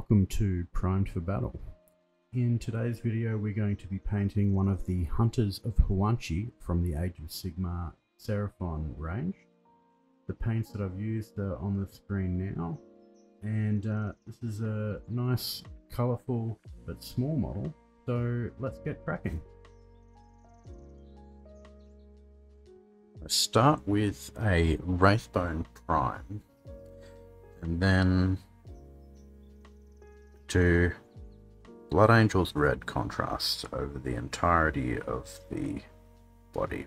welcome to Primed for Battle. In today's video we're going to be painting one of the Hunters of Huanchi from the Age of Sigmar Seraphon range. The paints that I've used are on the screen now and uh, this is a nice colourful but small model so let's get cracking. Start with a Wraithbone Prime and then to Blood Angel's red contrast over the entirety of the body.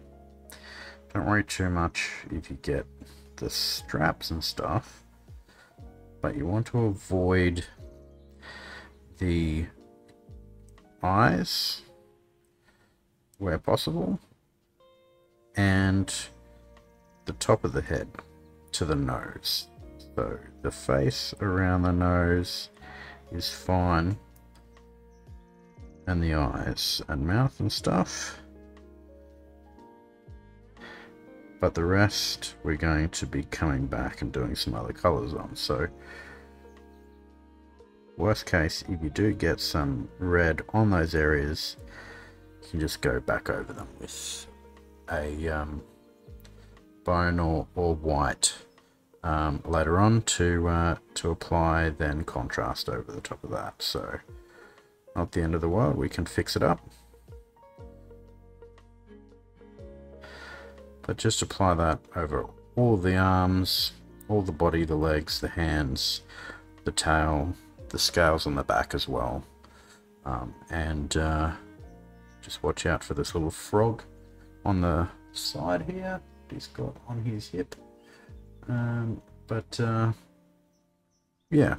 Don't worry too much if you get the straps and stuff, but you want to avoid the eyes where possible and the top of the head to the nose. So the face around the nose is fine. And the eyes and mouth and stuff. But the rest we're going to be coming back and doing some other colours on. So worst case, if you do get some red on those areas, you can just go back over them with a um, bone or, or white um, later on to uh, to apply then contrast over the top of that. So not the end of the world, we can fix it up. But just apply that over all the arms, all the body, the legs, the hands, the tail, the scales on the back as well. Um, and uh, just watch out for this little frog on the side here. He's got on his hip. Um, but uh, yeah,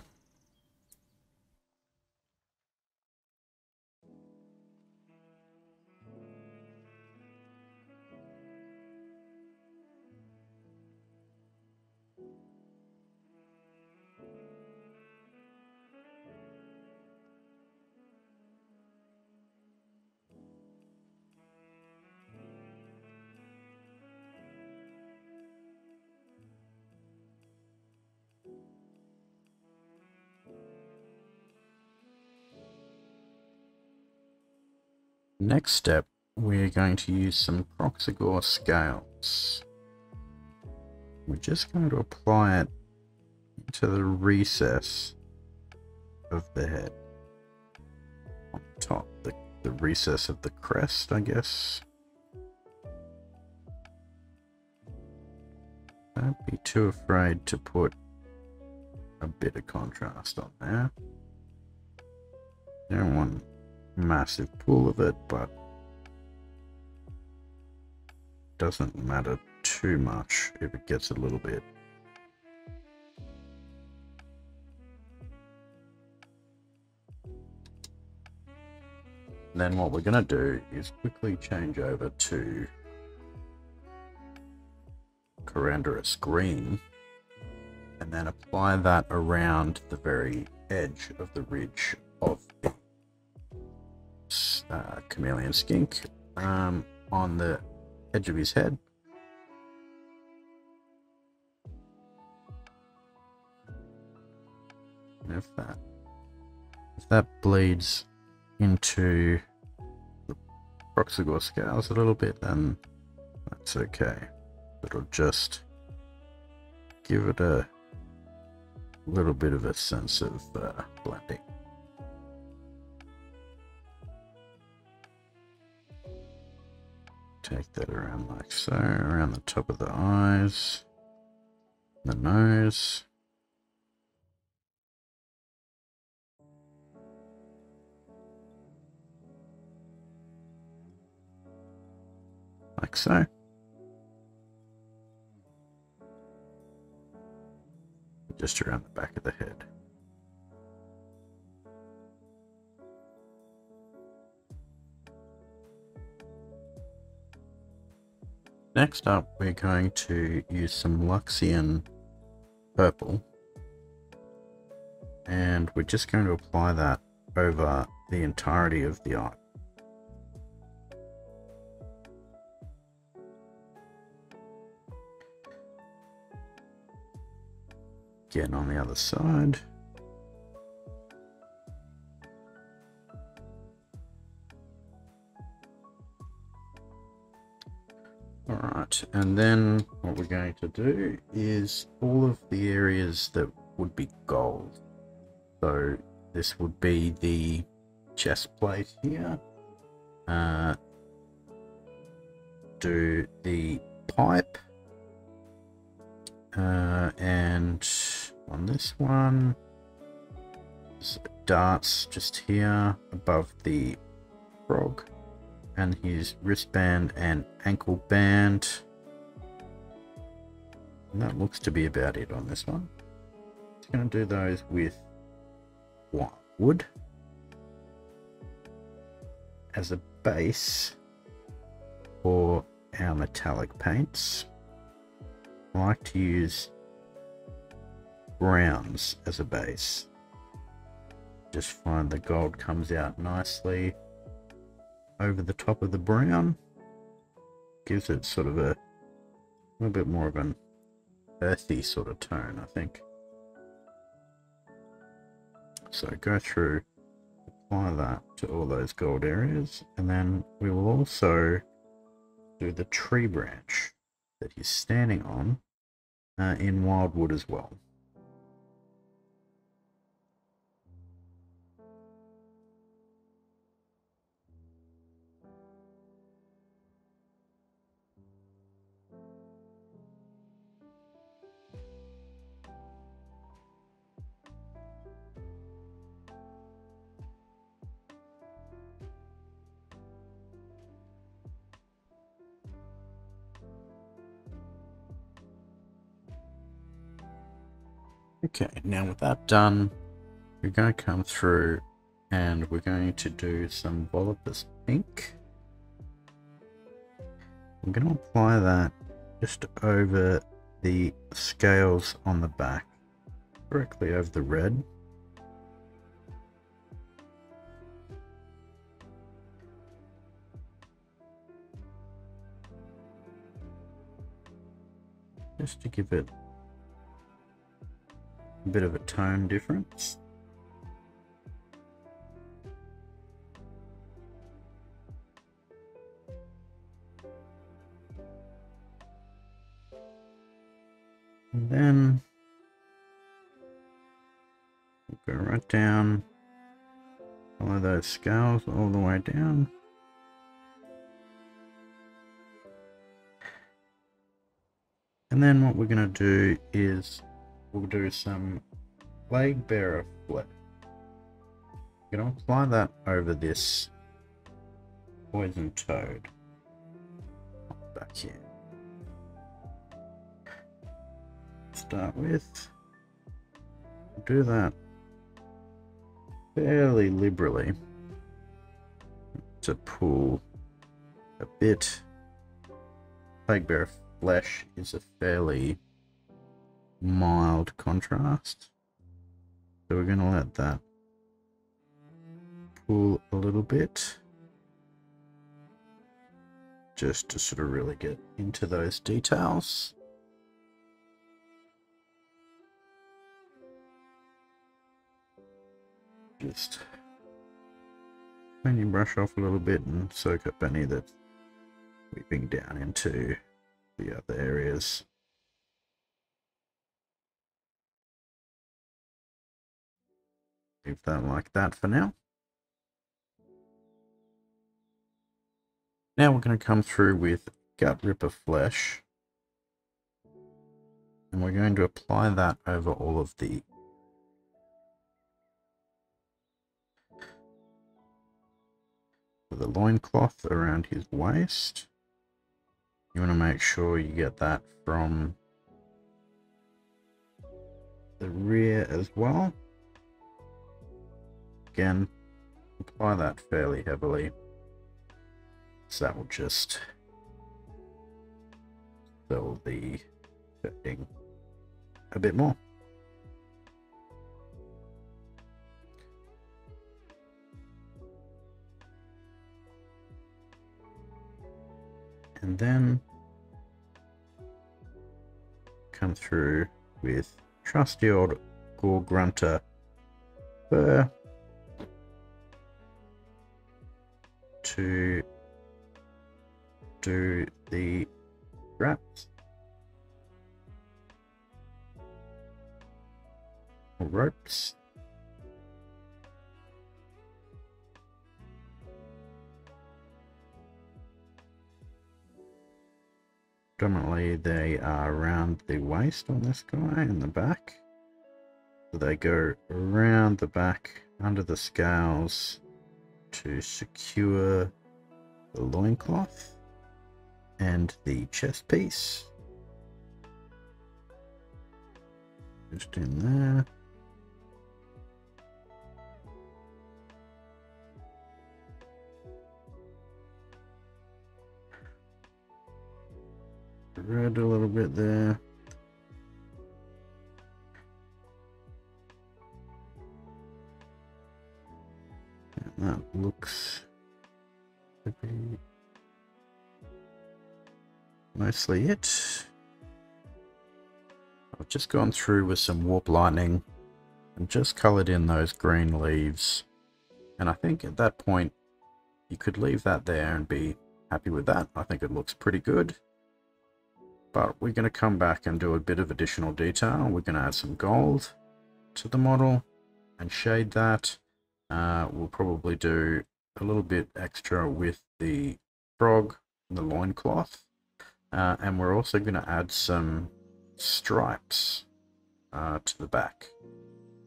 Next step, we're going to use some Kroxigor scales. We're just going to apply it to the recess of the head. On top, the, the recess of the crest, I guess. Don't be too afraid to put a bit of contrast on there. Don't want massive pool of it, but doesn't matter too much if it gets a little bit. then what we're going to do is quickly change over to Karandras Green and then apply that around the very edge of the ridge uh, chameleon skink um, on the edge of his head. And if that if that bleeds into the Kroxigor scales a little bit, then that's okay. It'll just give it a little bit of a sense of uh, blending. Take that around like so, around the top of the eyes, the nose. Like so. Just around the back of the head. Next up, we're going to use some Luxion purple. And we're just going to apply that over the entirety of the eye. Again on the other side. Alright, and then what we're going to do is all of the areas that would be gold. So this would be the chest plate here. Uh, do the pipe. Uh, and on this one, darts just here above the frog and his wristband and ankle band. And that looks to be about it on this one. Just going to do those with wood as a base for our metallic paints. I like to use browns as a base. Just find the gold comes out nicely over the top of the brown. Gives it sort of a, a little bit more of an earthy sort of tone, I think. So go through, apply that to all those gold areas, and then we will also do the tree branch that he's standing on uh, in Wyldwood as well. Okay, now with that done, we're going to come through and we're going to do some Volupus Pink. I'm going to apply that just over the scales on the back, directly over the red. Just to give it a bit of a tone difference. And then go right down, follow those scales all the way down. And then what we're going to do is we'll do some plague bearer flip. Going to apply that over this poison toad back here. Start with do that fairly liberally to pull a bit. Plague bearer flesh is a fairly mild contrast. So we're going to let that pull a little bit. Just to sort of really get into those details. Just clean your brush off a little bit and soak up any that's weeping down into the other areas. Leave that like that for now. Now we're going to come through with Gut Ripper Flesh. And we're going to apply that over all of the the loincloth around his waist. You want to make sure you get that from the rear as well. Again, apply that fairly heavily. So that will just fill the fitting a bit more. And then come through with trusty old Gore Grunter fur to do the wraps ropes. Predominantly they are around the waist on this guy in the back. So they go around the back under the scales to secure the loincloth and the chest piece. Just in there. Red a little bit there. That looks to be mostly it. I've just gone through with some warp lightning and just colored in those green leaves. And I think at that point, you could leave that there and be happy with that. I think it looks pretty good. But we're going to come back and do a bit of additional detail. We're going to add some gold to the model and shade that. Uh, we'll probably do a little bit extra with the frog and the loincloth. Uh, and we're also going to add some stripes uh, to the back.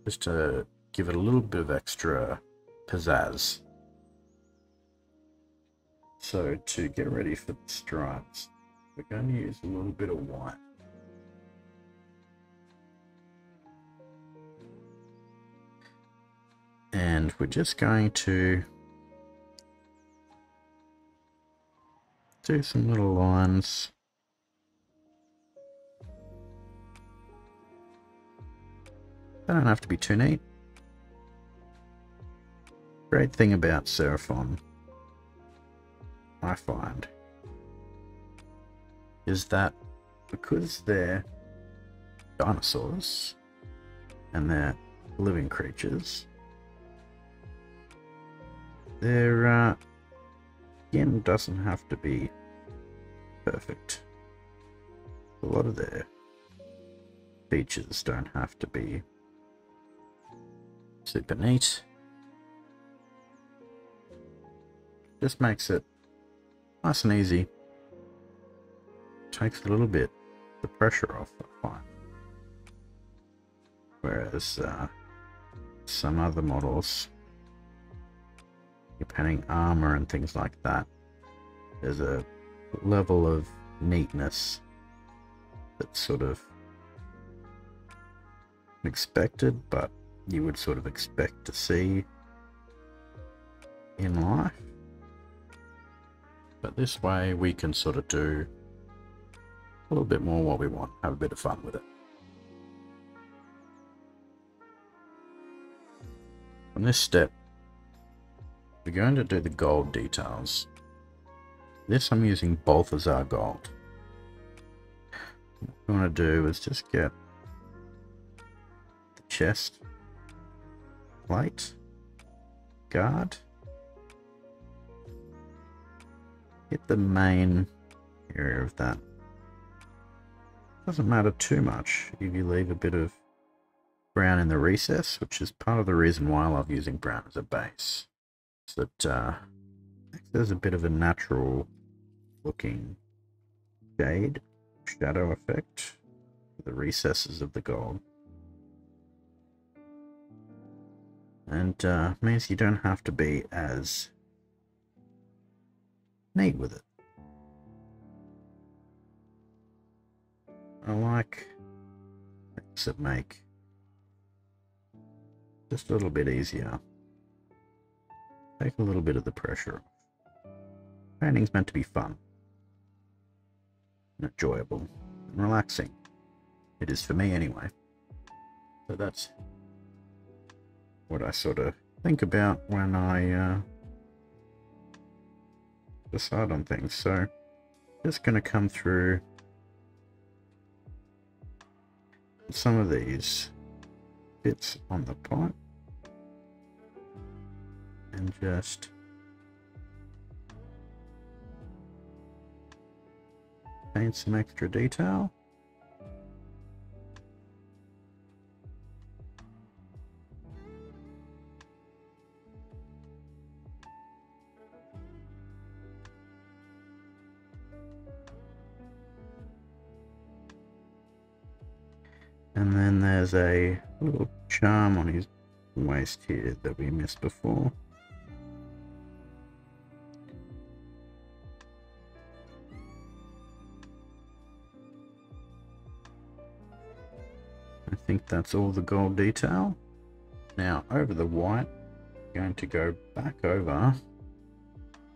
Just to give it a little bit of extra pizzazz. So to get ready for the stripes, we're going to use a little bit of white. And we're just going to do some little lines. They don't have to be too neat. Great thing about Seraphon, I find, is that because they're dinosaurs and they're living creatures, their uh, skin doesn't have to be perfect. A lot of their features don't have to be super neat. Just makes it nice and easy. Takes a little bit the pressure off, I find. Whereas uh, some other models, depending armor and things like that, there's a level of neatness that's sort of expected, but you would sort of expect to see in life. But this way we can sort of do a little bit more what we want, have a bit of fun with it. On this step, we're going to do the gold details. This I'm using Balthasar gold. What we want to do is just get the chest plate, guard, hit the main area of that. Doesn't matter too much if you leave a bit of brown in the recess, which is part of the reason why I love using brown as a base. That uh, there's a bit of a natural looking shade, shadow effect the recesses of the gold. And uh, means you don't have to be as neat with it. I like things that make just a little bit easier. Take a little bit of the pressure off. Painting's meant to be fun. And enjoyable. And relaxing. It is for me anyway. So that's what I sort of think about when I uh, decide on things. So just going to come through some of these bits on the pot and just paint some extra detail. And then there's a little charm on his waist here that we missed before. That's all the gold detail. Now over the white, I'm going to go back over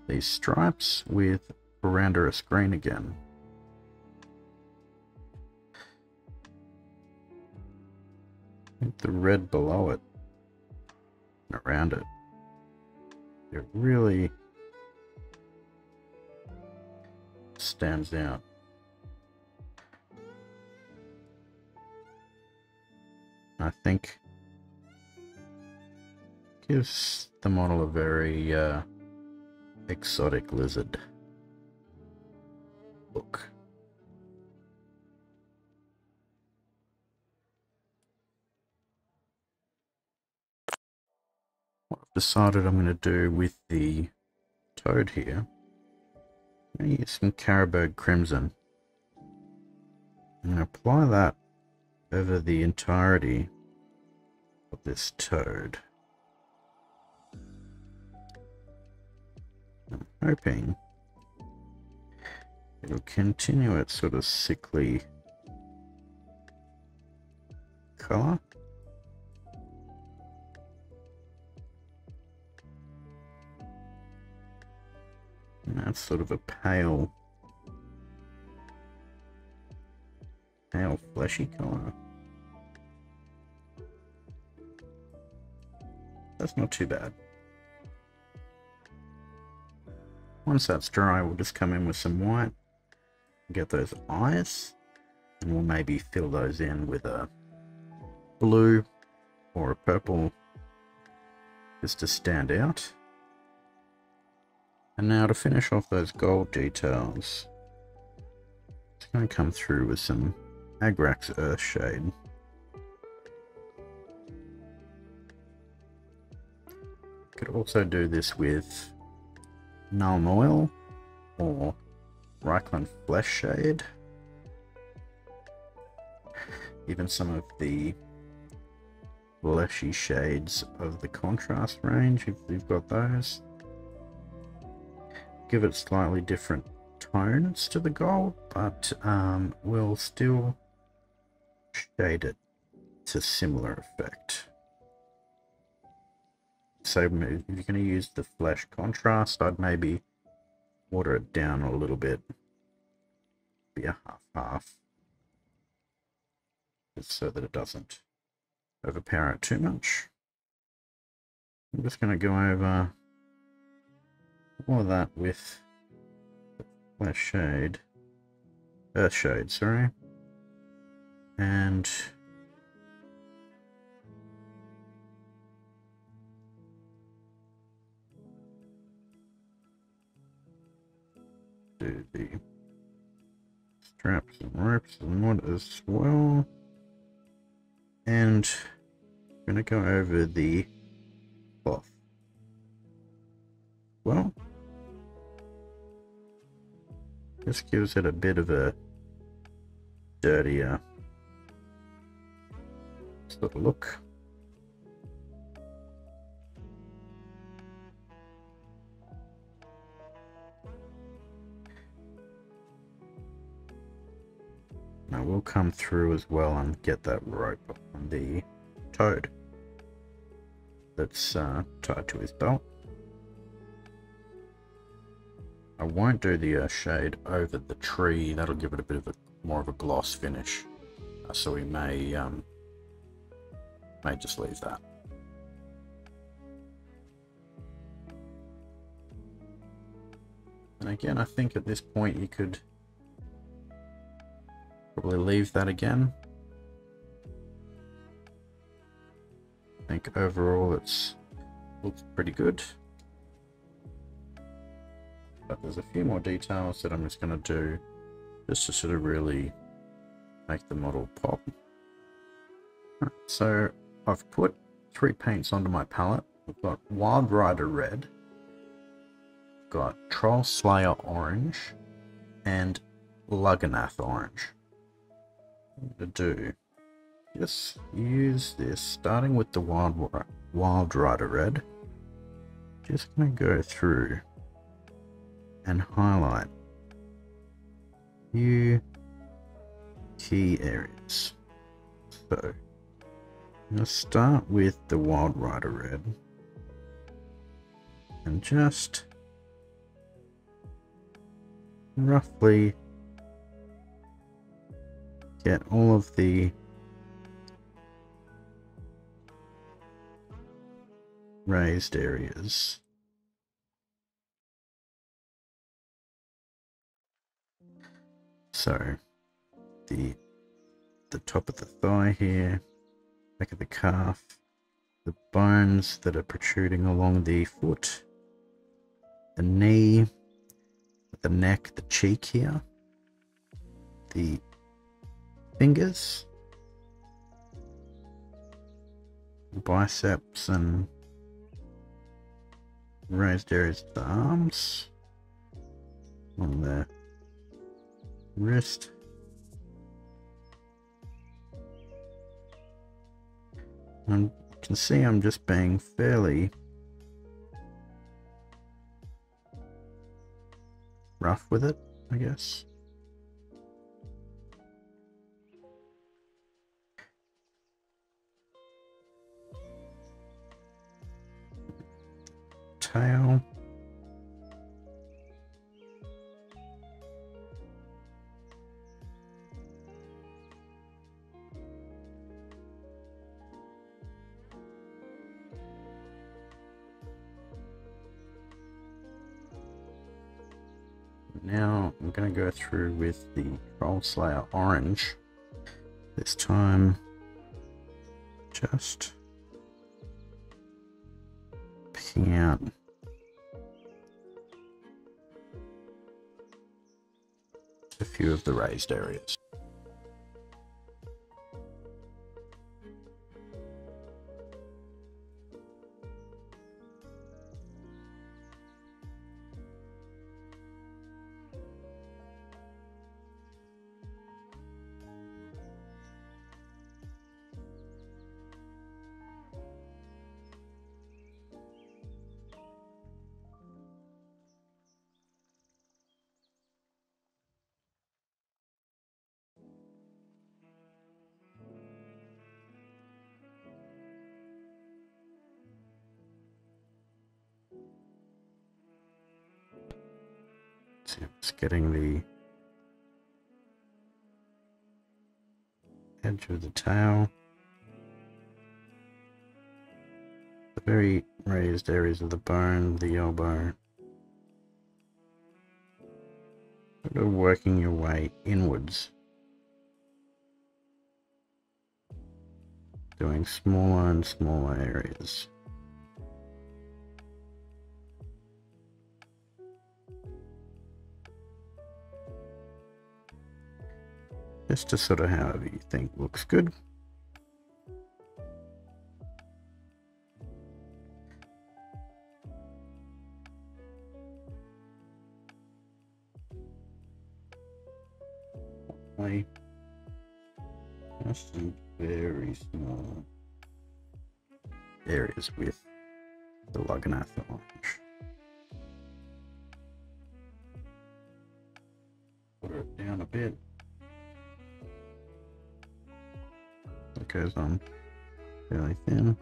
these stripes with Karandras green again. the red below it and around it. It really stands out. I think gives the model a very uh, exotic lizard look. What I've decided I'm going to do with the toad here. I'm going to use some Carroburg Crimson. and apply that over the entirety of this toad. I'm hoping it'll continue its sort of sickly color. And That's sort of a pale, pale fleshy colour. That's not too bad. Once that's dry, we'll just come in with some white, get those eyes, and we'll maybe fill those in with a blue or a purple just to stand out. And now to finish off those gold details, it's going to come through with some Agrax Earthshade. Could also do this with Nuln Oil or Reikland Flesh Shade. Even some of the fleshy shades of the contrast range, if you've got those give it slightly different tones to the gold, but um, we'll still shade it to similar effect. So if you're going to use the flash contrast, I'd maybe water it down a little bit. Be a half-half. Just so that it doesn't overpower it too much. I'm just going to go over all that with Flesh Shade. Earth Shade, sorry. And do the straps and ropes and what as well. And I'm going to go over the cloth. Well, this gives it a bit of a dirtier sort of look. Now we'll come through as well and get that rope on the toad that's uh, tied to his belt. I won't do the uh, shade over the tree. That'll give it a bit of a more of a gloss finish. Uh, so we may um, may just leave that. And again, I think at this point you could probably leave that again. I think overall it's looks pretty good but there's a few more details that I'm just going to do just to sort of really make the model pop. So I've put three paints onto my palette. I've got Wild Rider Red, got Troll Slayer Orange, and Lugganath Orange. To do, just use this, starting with the Wild, Wild Rider Red. Just going to go through and highlight few key areas. So, Let's start with the Wild Rider Red. And just roughly get all of the raised areas. So the the top of the thigh here back of the calf, the bones that are protruding along the foot, the knee, the neck, the cheek here, the fingers, biceps and raised areas of the arms, on the wrist, And you can see I'm just being fairly rough with it, I guess. Now I'm going to go through with the Troll Slayer Orange. This time, just picking out few of the raised areas. It's getting the edge of the tail. The very raised areas of the bone, the elbow. Sort of working your way inwards. Doing smaller and smaller areas. Just to sort of however you think looks good. just some very small areas with the Lugganath orange. Put it down a bit. Goes on fairly thin.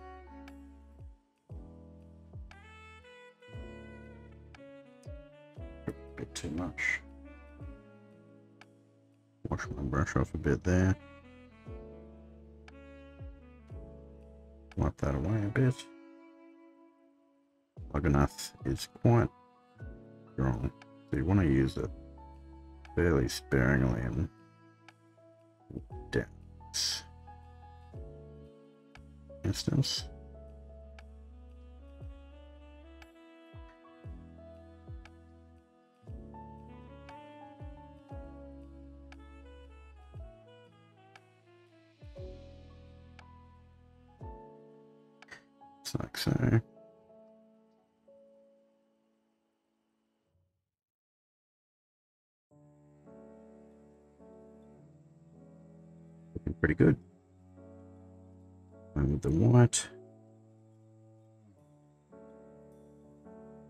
A bit too much. Wash my brush off a bit there. Wipe that away a bit. Lugganath is quite strong, so you want to use it fairly sparingly and dense instance. It's like so.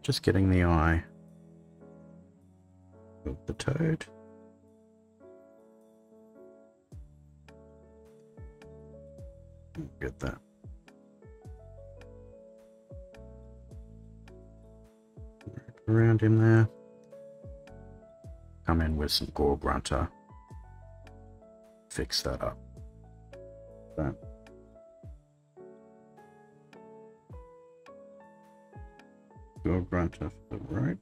Just getting the eye of the toad. Get that. Around him there. Come in with some Gore-grunta. Fix that up. That. Grunter for the right.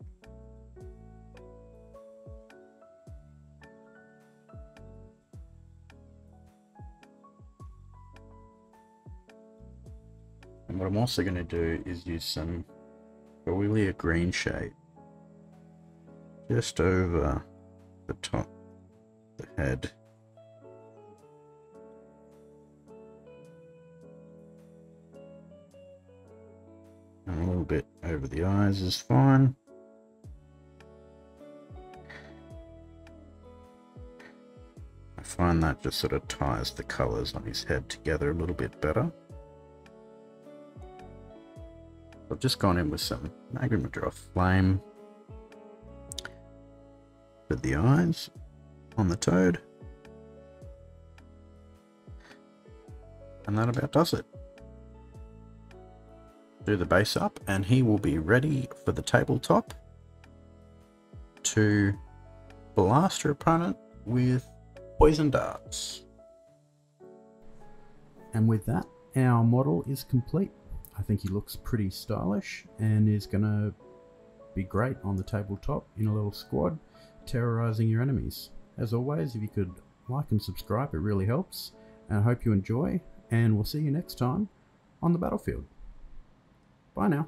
And what I'm also going to do is use some Bowillia green shade just over the top the head. Over the eyes is fine. I find that just sort of ties the colours on his head together a little bit better. I've just gone in with some Magmadroth Flame for the eyes on the toad. And that about does it. Do the base up and he will be ready for the tabletop to blast your opponent with poison darts. And with that, our model is complete. I think he looks pretty stylish and is going to be great on the tabletop in a little squad, terrorizing your enemies. As always, if you could like and subscribe, it really helps. And I hope you enjoy, and we'll see you next time on the battlefield. Bye now.